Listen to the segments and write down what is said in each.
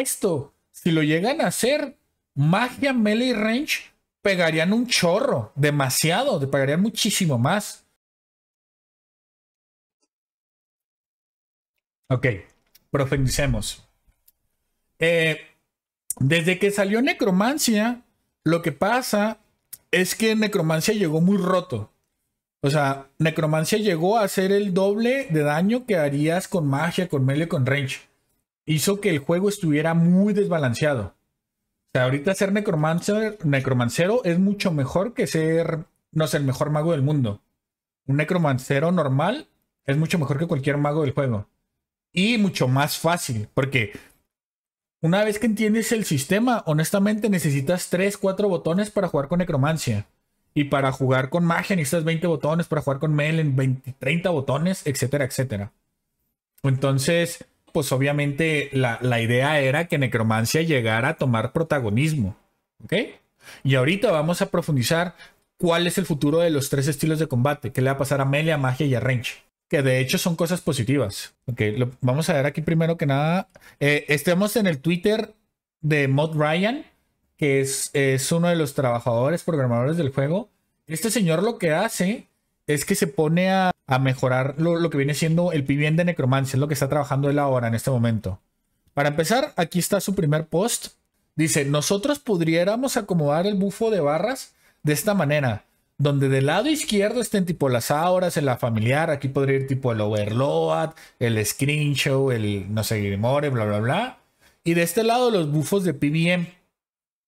esto, si lo llegan a hacer, magia, melee y range pegarían un chorro, demasiado, te pagarían muchísimo más. Ok, profundicemos. Eh, desde que salió Necromancia, lo que pasa es que Necromancia llegó muy roto. O sea, Necromancia llegó a hacer el doble de daño que harías con magia, con melee, con range. Hizo que el juego estuviera muy desbalanceado. O sea, ahorita ser necromancer, necromancero es mucho mejor que ser, no sé, el mejor mago del mundo. Un necromancero normal es mucho mejor que cualquier mago del juego. Y mucho más fácil, porque una vez que entiendes el sistema, honestamente necesitas 3, 4 botones para jugar con necromancia. Y para jugar con magia necesitas 20 botones, para jugar con melee 20, 30 botones, etcétera, etcétera. Entonces, pues obviamente la, la, idea era que necromancia llegara a tomar protagonismo. ¿Ok? Y ahorita vamos a profundizar cuál es el futuro de los tres estilos de combate, qué le va a pasar a melee, a magia y a range. Que de hecho son cosas positivas. Ok, lo, vamos a ver aquí primero que nada. Eh, estemos en el Twitter de Mod Ryan que es, es uno de los trabajadores programadores del juego. Este señor lo que hace es que se pone a, mejorar lo, lo, que viene siendo el PBN de Necromancia, es lo que está trabajando él ahora en este momento. Para empezar, aquí está su primer post. Dice, nosotros pudiéramos acomodar el bufo de barras de esta manera, donde del lado izquierdo estén tipo las auras, en la familiar, aquí podría ir tipo el overload, el screenshot, el no sé, Grimore, bla, bla, bla. Y de este lado los bufos de PBM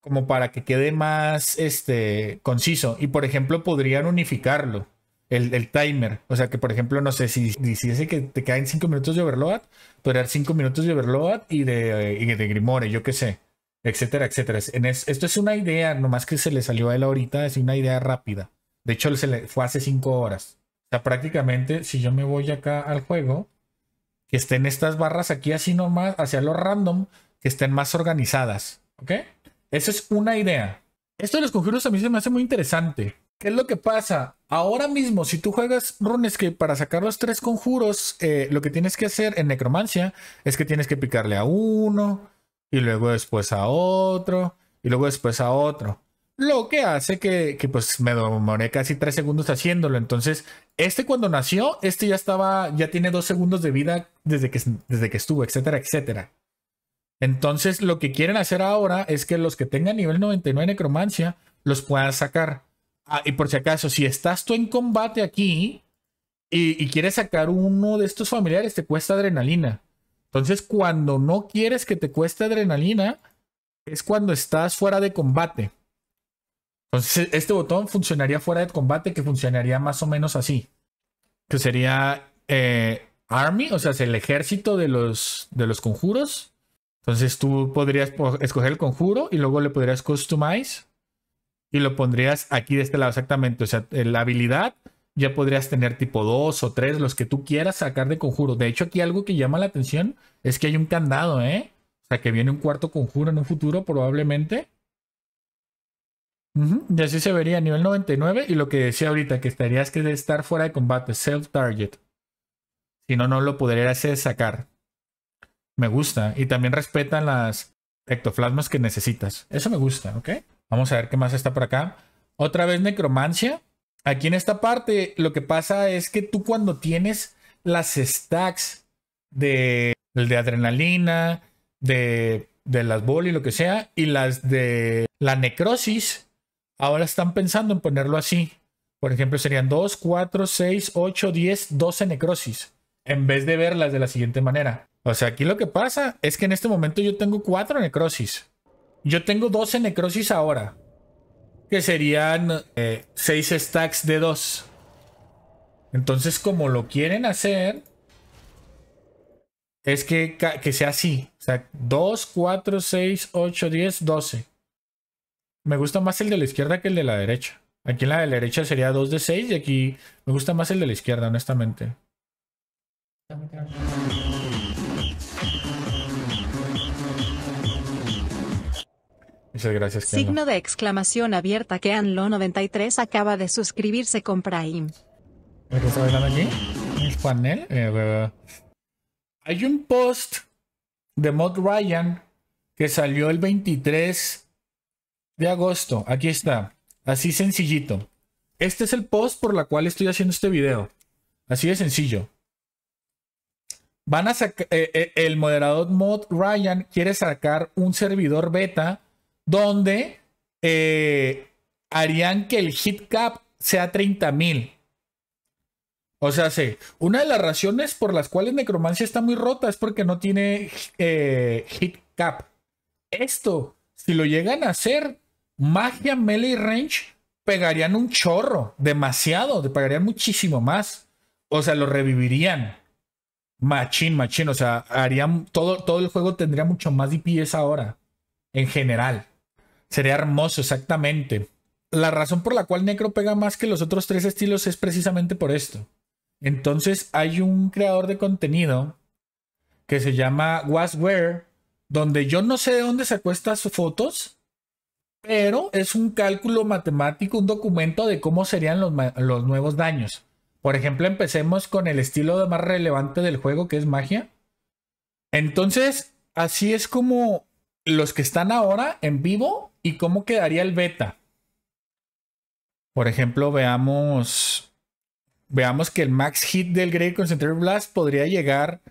como para que quede más este, conciso. Y por ejemplo, podrían unificarlo, el, el timer. O sea que, por ejemplo, no sé si dijese que te caen 5 minutos de overload, podría dar 5 minutos de overload y de, y de Grimore, yo qué sé, etcétera, etcétera. Esto es una idea, nomás que se le salió a él ahorita, es una idea rápida. De hecho, se le fue hace 5 horas. O sea, prácticamente, si yo me voy acá al juego, que estén estas barras aquí así nomás, hacia lo random, que estén más organizadas. ¿Ok? Esa es una idea. Esto de los conjuros a mí se me hace muy interesante. ¿Qué es lo que pasa? Ahora mismo, si tú juegas RuneScape para sacar los tres conjuros, eh, lo que tienes que hacer en Necromancia es que tienes que picarle a uno, y luego después a otro, y luego después a otro. Lo que hace que, que pues me demoré casi tres segundos haciéndolo. Entonces, este cuando nació, este ya estaba, ya tiene dos segundos de vida desde que, desde que estuvo, etcétera, etcétera. Entonces, lo que quieren hacer ahora es que los que tengan nivel 99 necromancia los puedan sacar. Ah, y por si acaso, si estás tú en combate aquí y, quieres sacar uno de estos familiares, te cuesta adrenalina. Entonces, cuando no quieres que te cueste adrenalina, es cuando estás fuera de combate. Entonces, este botón funcionaría fuera de combate, que funcionaría más o menos así. Que sería eh, Army, o sea, es el ejército de los, de los conjuros. Entonces tú podrías escoger el conjuro y luego le podrías customize y lo pondrías aquí de este lado exactamente. O sea, la habilidad ya podrías tener tipo dos o tres, los que tú quieras sacar de conjuro. De hecho, aquí algo que llama la atención es que hay un candado, ¿eh? O sea, que viene un cuarto conjuro en un futuro probablemente. Uh -huh. Y así se vería nivel 99. Y lo que decía ahorita, que estarías que estar fuera de combate, self-target. Si no, no lo podrías sacar. Me gusta. Y también respetan las ectoplasmas que necesitas. Eso me gusta, ¿ok? Vamos a ver qué más está por acá. Otra vez necromancia. Aquí en esta parte lo que pasa es que tú cuando tienes las stacks de, de adrenalina, de, de las bol y lo que sea, y las de la necrosis, ahora están pensando en ponerlo así. Por ejemplo, serían 2, 4, 6, 8, 10, 12 necrosis. En vez de verlas de la siguiente manera. O sea, aquí lo que pasa es que en este momento yo tengo cuatro necrosis. Yo tengo 12 necrosis ahora. Que serían 6 eh, stacks de 2. Entonces, como lo quieren hacer, es que, que sea así. O sea, 2, 4, 6, 8, 10, 12. Me gusta más el de la izquierda que el de la derecha. Aquí en la de la derecha sería 2 de 6 y aquí me gusta más el de la izquierda, honestamente. Muchas gracias. Signo de exclamación abierta que Anlo93 acaba de suscribirse con Prime. ¿Qué está hablando aquí? ¿El panel? Eh, hay un post de Mod Ryan que salió el 23 de agosto. Aquí está. Así sencillito. Este es el post por la cual estoy haciendo este video. Así de sencillo. Van a sacar. Eh, eh, el moderador mod Ryan quiere sacar un servidor beta donde eh, harían que el hit cap sea 30.000. O sea, sí, una de las razones por las cuales Necromancia está muy rota es porque no tiene hit cap. Esto, si lo llegan a hacer, magia, melee range, pegarían un chorro, demasiado, te pagarían muchísimo más. O sea, lo revivirían. Machín, machín. O sea, harían todo, todo el juego tendría mucho más DPS ahora. En general. Sería hermoso, exactamente. La razón por la cual Necro pega más que los otros tres estilos es precisamente por esto. Entonces hay un creador de contenido que se llama Wasware, donde yo no sé de dónde sacó estas fotos, pero es un cálculo matemático, un documento de cómo serían los, los nuevos daños. Por ejemplo, empecemos con el estilo más relevante del juego, que es magia. Entonces, así es como los que están ahora en vivo y cómo quedaría el beta. Por ejemplo, veamos, veamos que el max hit del Great Concentrated Blast podría llegar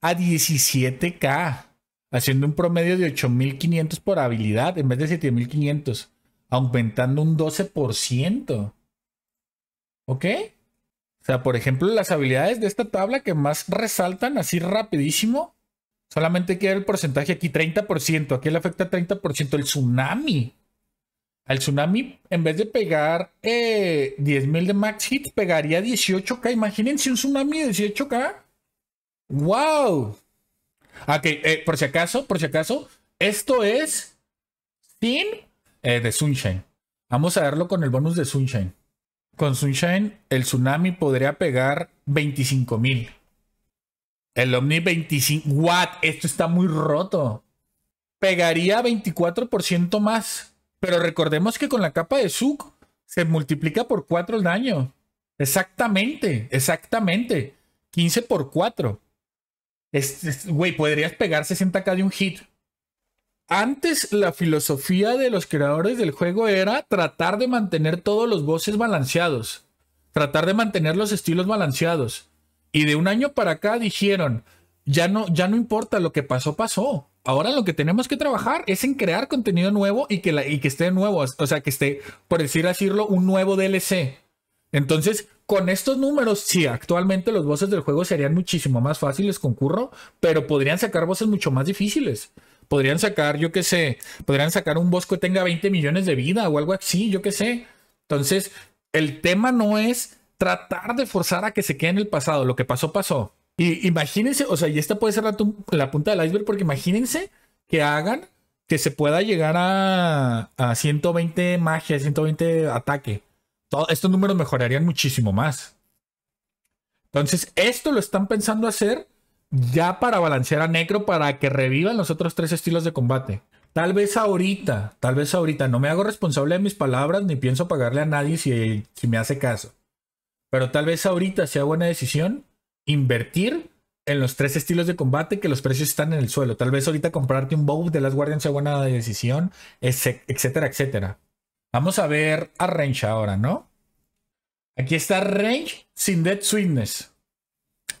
a 17k haciendo un promedio de 8500 por habilidad en vez de 7500, aumentando un 12%. ¿Ok? O sea, por ejemplo, las habilidades de esta tabla que más resaltan así rapidísimo, solamente queda el porcentaje aquí, 30%. Aquí le afecta 30%. El tsunami. Al tsunami, en vez de pegar eh, 10.000 de max hit, pegaría 18k. Imagínense un tsunami de 18k. ¡Wow! Ok, eh, por si acaso, por si acaso, esto es sin eh, de Sunshine. Vamos a verlo con el bonus de Sunshine. Con Sunshine, el tsunami podría pegar 25 mil. El Omni 25. What? Esto está muy roto. Pegaría 24% más. Pero recordemos que con la capa de Zuk se multiplica por 4 el daño. Exactamente, exactamente. 15 por 4. Güey, podrías pegar 60k de un hit. Antes la filosofía de los creadores del juego era tratar de mantener todos los bosses balanceados. Tratar de mantener los estilos balanceados. Y de un año para acá dijeron, ya no, ya no importa, lo que pasó, pasó. Ahora lo que tenemos que trabajar es en crear contenido nuevo y que, la, y que esté nuevo. O sea, que esté, por decir decirlo, un nuevo DLC. Entonces, con estos números, sí, actualmente los bosses del juego serían muchísimo más fáciles, concurro, pero podrían sacar bosses mucho más difíciles. Podrían sacar, yo qué sé, podrían sacar un boss que tenga 20 millones de vida o algo así, yo qué sé. Entonces, el tema no es tratar de forzar a que se quede en el pasado. Lo que pasó, pasó. Y imagínense, o sea, y esta puede ser la, la punta del iceberg, porque imagínense que hagan que se pueda llegar a, a 120 magia, 120 ataque estos números mejorarían muchísimo más. Entonces, esto lo están pensando hacer ya para balancear a Necro para que revivan los otros tres estilos de combate. Tal vez ahorita, tal vez ahorita, no me hago responsable de mis palabras ni pienso pagarle a nadie si, si me hace caso. Pero tal vez ahorita sea buena decisión invertir en los tres estilos de combate que los precios están en el suelo. Tal vez ahorita comprarte un bow de las guardias sea buena decisión, etcétera, etcétera. Vamos a ver a Range ahora, ¿no? Aquí está Range sin Dead Sweetness.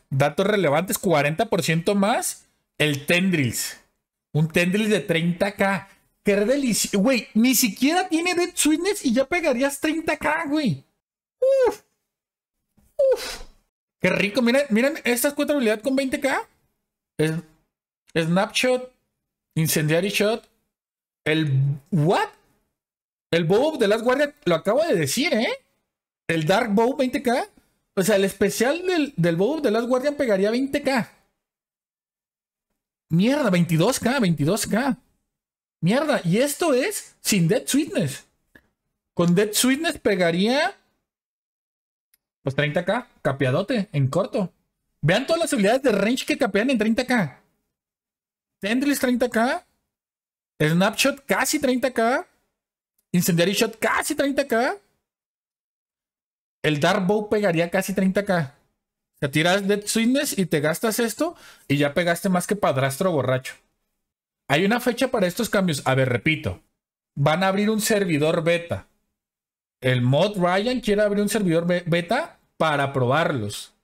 Datos relevantes, 40% más. El Tendrils. Un Tendrils de 30k. Qué delicioso. Güey, ni siquiera tiene Dead Sweetness y ya pegarías 30k, güey. Uf. Uf. Qué rico. Miren, miren cuatro habilidades con 20k. Snapshot. Incendiary Shot. El. ¿What? El Bow de las Guardias, lo acabo de decir, ¿eh? El Dark Bow 20k. O sea, el especial del, del Bow de las Guardian pegaría 20k. Mierda, 22k, 22k. Mierda, y esto es sin Dead Sweetness. Con Dead Sweetness pegaría. Pues 30k, capeadote, en corto. Vean todas las habilidades de range que capean en 30k. Tendrils 30k. Snapshot casi 30k. Incendiary Shot casi 30k. El Dark Bow pegaría casi 30k. Te tiras Dead Sweetness y te gastas esto y ya pegaste más que padrastro borracho. Hay una fecha para estos cambios. A ver, repito. Van a abrir un servidor beta. El mod Ryan quiere abrir un servidor beta para probarlos.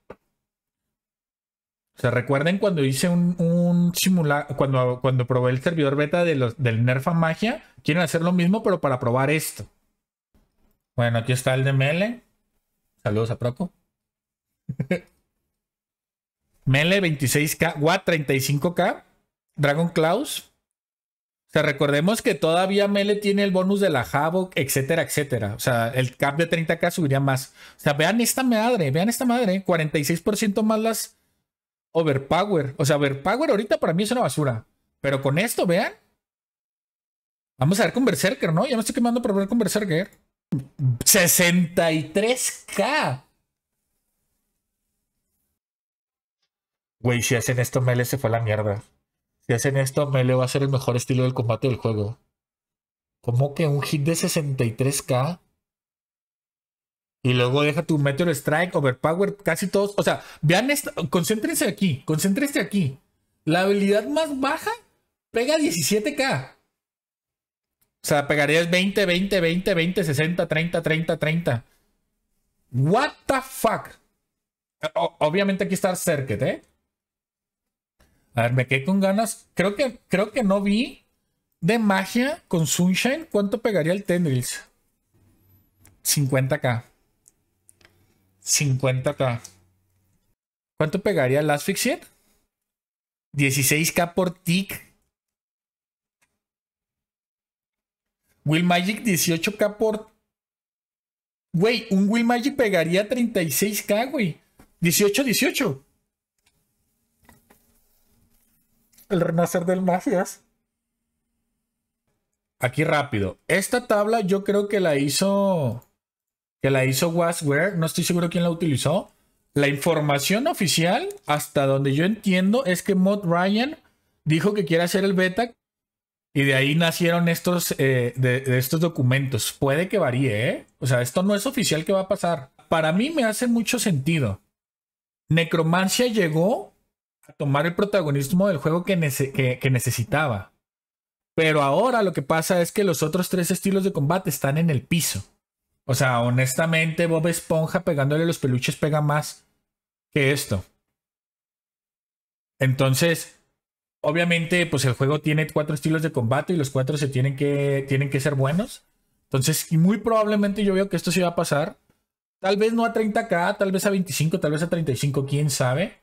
O sea, recuerden cuando hice un, un simulacro, cuando, cuando probé el servidor beta de los, del Nerfa Magia, quieren hacer lo mismo, pero para probar esto. Bueno, aquí está el de Mele. Saludos a Proco. Mele 26K, Watt 35K, Dragon Klaus. O sea, recordemos que todavía Mele tiene el bonus de la Havoc, etcétera, etcétera. O sea, el cap de 30K subiría más. O sea, vean esta madre, vean esta madre. 46% más las Overpower. O sea, Overpower ahorita para mí es una basura. Pero con esto, vean. Vamos a ver con Berserker, ¿no? Ya me estoy quemando por ver con Berserker. 63k. Güey, si hacen esto, Mele se fue a la mierda. Si hacen esto, Mele va a ser el mejor estilo del combate del juego. ¿Cómo que un hit de 63k? Y luego deja tu Meteor Strike, Overpower, casi todos. O sea, vean esto. Concéntrense aquí. Concéntrense aquí. La habilidad más baja pega 17k. O sea, pegarías 20, 20, 20, 20, 60, 30, 30, 30. What the fuck? obviamente aquí está Circuit, ¿eh? A ver, me quedé con ganas. Creo que, creo que no vi de magia con Sunshine. ¿Cuánto pegaría el Tendrils? 50k. 50k. ¿Cuánto pegaría el Asphyxiate? 16k por tick. Will Magic 18k por. Güey, un Will Magic pegaría 36k, güey. 18, 18. El renacer del Mafias. Aquí rápido. Esta tabla yo creo que la hizo. Que la hizo Wasware. No estoy seguro quién la utilizó. La información oficial, hasta donde yo entiendo, es que Mod Ryan dijo que quiere hacer el beta y de ahí nacieron estos, eh, de, estos documentos. Puede que varíe, ¿eh? O sea, esto no es oficial que va a pasar. Para mí me hace mucho sentido. Necromancia llegó a tomar el protagonismo del juego que, necesitaba. Pero ahora lo que pasa es que los otros tres estilos de combate están en el piso. O sea, honestamente, Bob Esponja pegándole los peluches pega más que esto. Entonces, obviamente, pues el juego tiene cuatro estilos de combate y los cuatro se tienen que, tienen que ser buenos. Entonces, muy probablemente yo veo que esto sí va a pasar. Tal vez no a 30k, tal vez a 25, tal vez a 35, quién sabe.